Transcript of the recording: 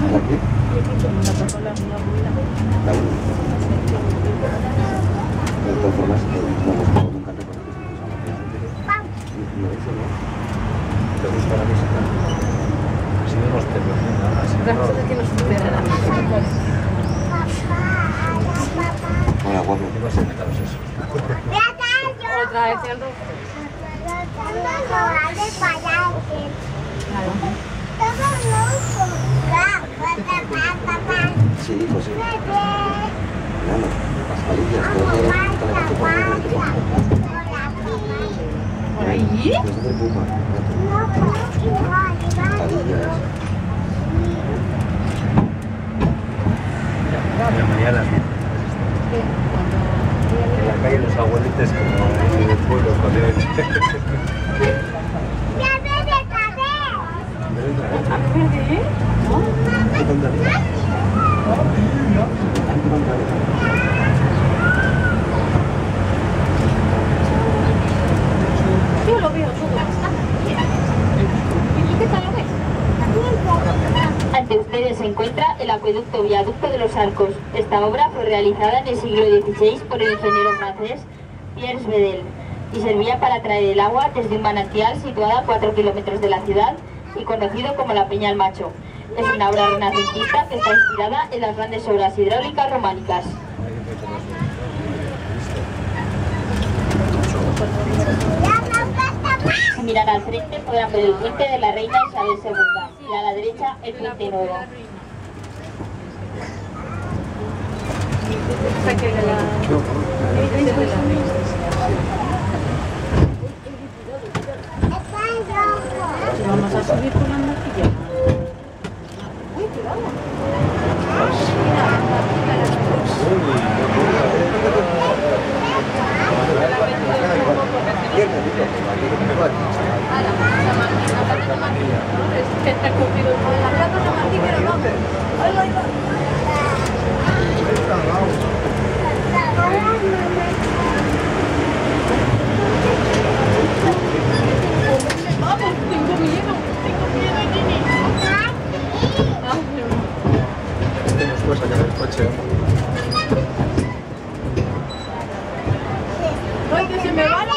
¿La qué? La. De todas formas. Y- y eso, ¿no? ¿Te gusta la música? No nada. así no- Hola, guapo. ¿Qué vas a inventaros eso? Otra vez el Sí, pues sí. ¿Por ahí? No se preocupa. Ya mañana. En la calle los abuelitos como en el pueblo cuando ¿Qué contaría? ¿Qué contaría? Ante ustedes se encuentra el acueducto viaducto de los Arcos. Esta obra fue realizada en el siglo XVI por el ingeniero francés Pierre Vedel y servía para traer el agua desde un manantial situado a 4 kilómetros de la ciudad y conocido como la Peña al Macho. Es una obra renacentista que está inspirada en las grandes obras hidráulicas románicas. Si miran al frente podrán ver el puente de la reina Isabel II y a la derecha el puente nuevo. Vamos a subir con la que está escupido el coche. Que se me va